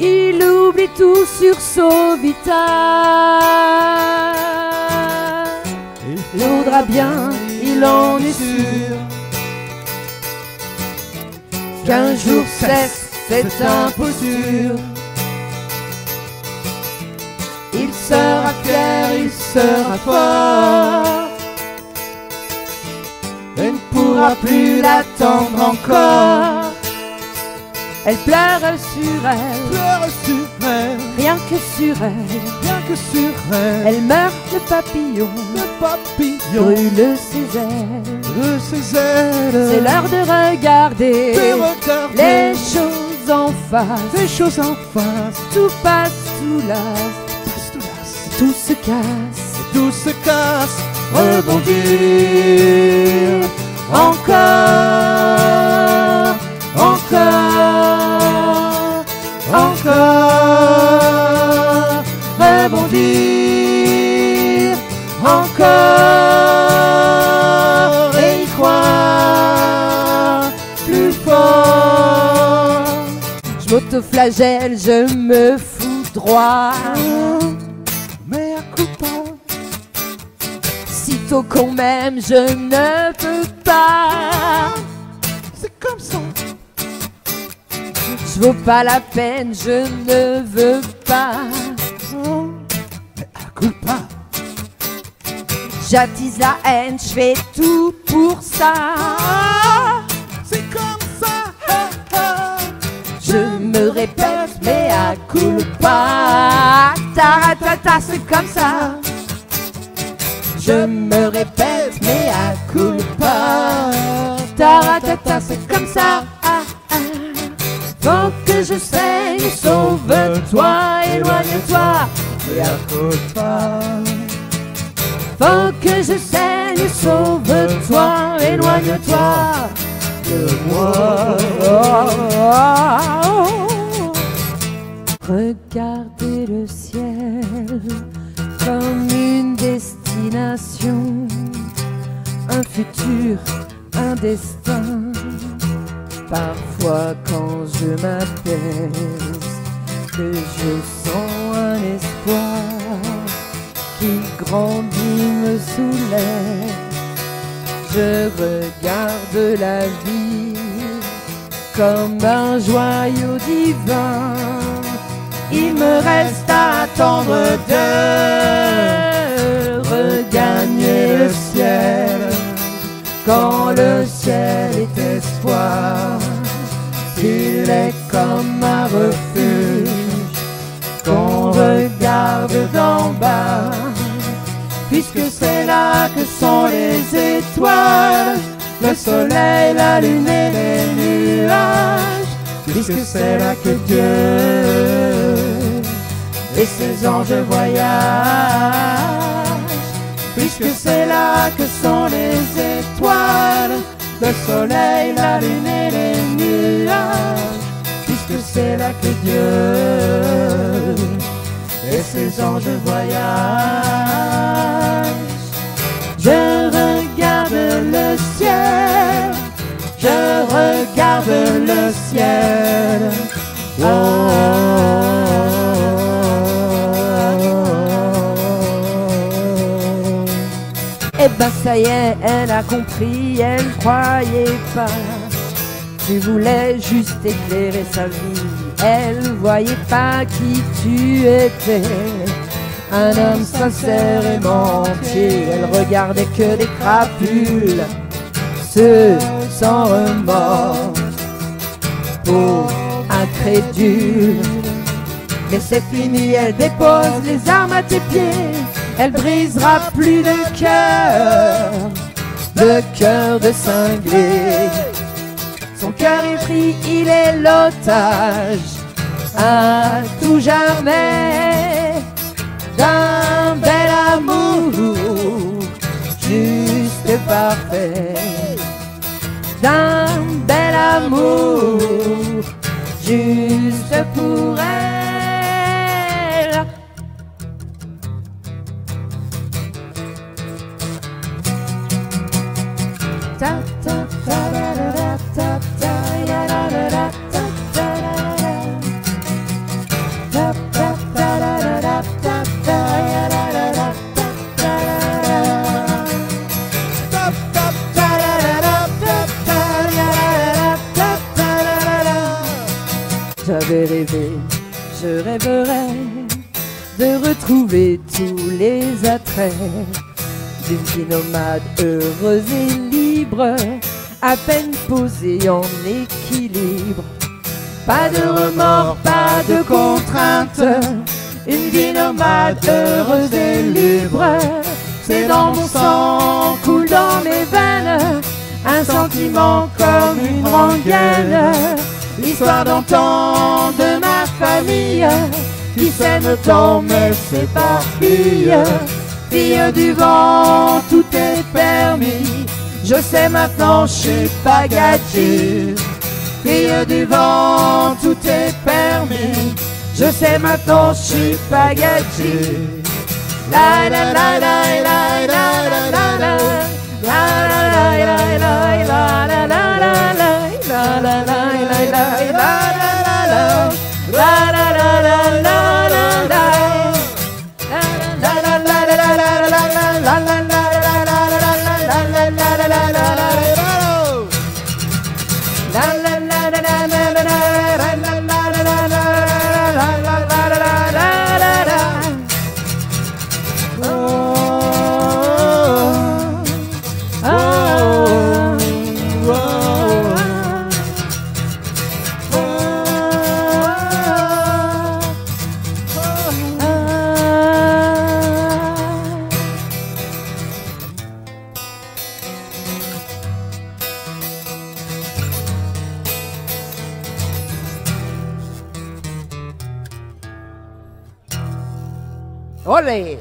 Il oublie tout sur Sovita. Il voudra bien, il en est sûr. Qu'un jour cesse cette imposture. Il sera fier, il sera fort. Et ne pourra plus l'attendre encore. Elle pleure sur elle, Pleure sur elle, rien que sur elle. rien que sur elle. Elle meurt, le papillon Le papillon brûle ses ailes. de ses ailes. C'est l'heure de regarder de regarder les choses en face. les choses en face. Tout passe, tout Passe tout tout se casse. tout se casse, rebondir Je m'autoflagelle, je me fous droit. Mais à coup pas, Sitôt qu'on m'aime, je ne peux pas. c'est comme ça. Je vaux pas la peine, je ne veux pas. Mais à coup pas, J'attise la haine, je fais tout pour ça. Me répète, mais à culpa. Taratata, c'est comme ça. Je me répète, mais à culpa. Taratata, c'est comme ça. Ah, ah. Faut que je saigne, sauve-toi, éloigne-toi. Mais à coup pas, Faut que je saigne, sauve-toi, éloigne-toi de moi. Regardez futur, un destin. Parfois quand je m'apaise, que je sens un espoir qui grandit, me soulève. Je regarde la vie comme un joyau divin. Il me reste à attendre de regagner le ciel quand le ciel est espoir. Il est comme un refuge qu'on regarde d'en bas puisque c'est là que sont les étoiles, le soleil, la lune et les nuages, puisque c'est là que Dieu et ses anges voyagent, puisque c'est là que sont le soleil, la lune et les nuages, puisque c'est là que Dieu et ses anges voyagent. Je regarde le ciel, je regarde le ciel. Oh, Ben ça y est, elle a compris, elle croyait pas. Tu voulais juste éclairer sa vie, elle voyait pas qui tu étais. Un homme sincère et mentier, elle regardait que des crapules, ceux sans remords, pauvre incrédule. Mais c'est fini, elle dépose les armes à tes pieds, elle brisera plus de cœur, de cœur de cinglé. Son cœur est pris, il est l'otage à tout jamais d'un bel amour juste et parfait. D'un bel amour juste pour elle. J'avais rêvé, je rêverais de retrouver tous les attraits d'une vie nomade heureuse et libre à peine posée en équilibre. Pas de remords, pas de contraintes, une vie nomade heureuse et libre. C'est dans mon sang, coule dans mes veines, un sentiment comme une rengaine. L'histoire d'antan de ma famille, qui s'aime tant mais s'éparpille. Fille du vent, tout est permis. Je sais maintenant chez Pagati. Fille du vent, tout est permis. Je sais maintenant chez Pagati. La la la la la la la la la. La la la la la la la la la la. La la la la la la la la. La la la la la la Olê!